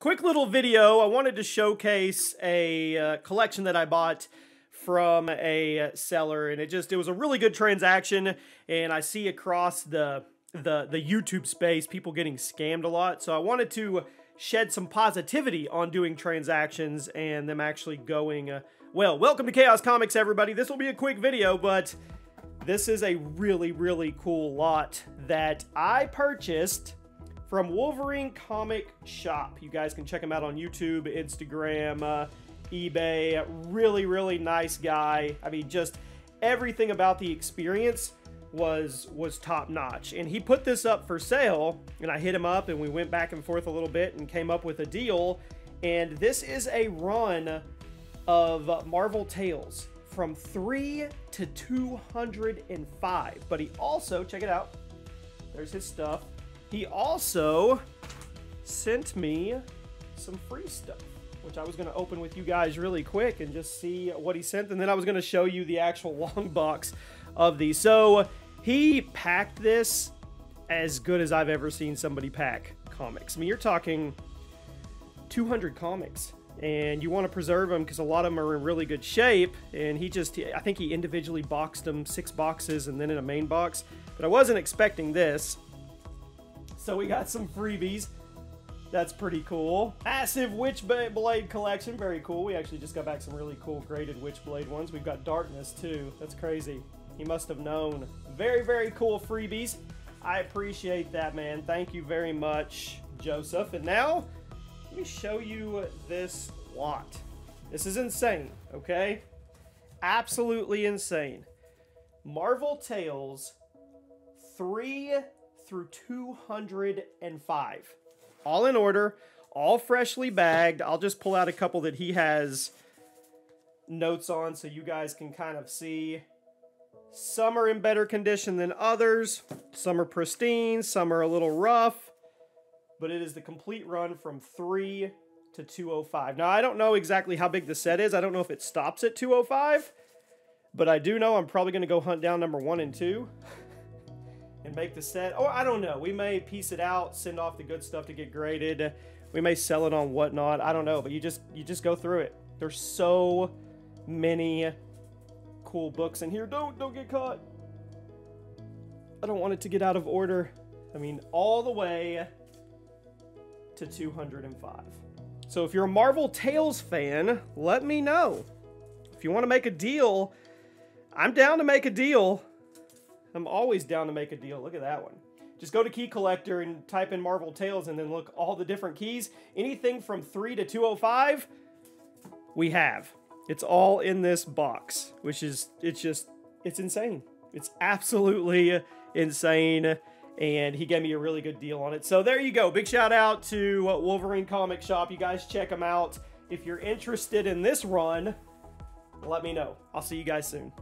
Quick little video. I wanted to showcase a uh, collection that I bought from a seller and it just it was a really good transaction and I see across the the the YouTube space people getting scammed a lot. So I wanted to shed some positivity on doing transactions and them actually going uh, well. Welcome to Chaos Comics everybody. This will be a quick video, but this is a really really cool lot that I purchased from Wolverine Comic Shop. You guys can check him out on YouTube, Instagram, uh, eBay. Really, really nice guy. I mean, just everything about the experience was was top notch. And he put this up for sale, and I hit him up, and we went back and forth a little bit, and came up with a deal. And this is a run of Marvel Tales from 3 to 205. But he also, check it out, there's his stuff. He also sent me some free stuff, which I was going to open with you guys really quick and just see what he sent. And then I was going to show you the actual long box of these. So he packed this as good as I've ever seen somebody pack comics. I mean, you're talking 200 comics and you want to preserve them because a lot of them are in really good shape and he just i think he individually boxed them six boxes and then in a main box but i wasn't expecting this so we got some freebies. That's pretty cool. Massive Witchblade collection. Very cool. We actually just got back some really cool graded Witchblade ones. We've got Darkness too. That's crazy. He must have known. Very, very cool freebies. I appreciate that, man. Thank you very much, Joseph. And now, let me show you this lot. This is insane, okay? Absolutely insane. Marvel Tales 3 through 205. All in order, all freshly bagged. I'll just pull out a couple that he has notes on so you guys can kind of see. Some are in better condition than others. Some are pristine, some are a little rough. But it is the complete run from 3 to 205. Now, I don't know exactly how big the set is. I don't know if it stops at 205. But I do know I'm probably going to go hunt down number 1 and 2 and make the set. Or I don't know. We may piece it out, send off the good stuff to get graded. We may sell it on whatnot. I don't know. But you just you just go through it. There's so many cool books in here. Don't don't get caught. I don't want it to get out of order. I mean, all the way to 205. So if you're a Marvel Tales fan, let me know. If you want to make a deal, I'm down to make a deal. I'm always down to make a deal. Look at that one. Just go to Key Collector and type in Marvel Tales and then look all the different keys. Anything from 3 to 205, we have. It's all in this box, which is, it's just, it's insane. It's absolutely insane. And he gave me a really good deal on it. So there you go. Big shout out to Wolverine Comic Shop. You guys check them out. If you're interested in this run, let me know. I'll see you guys soon.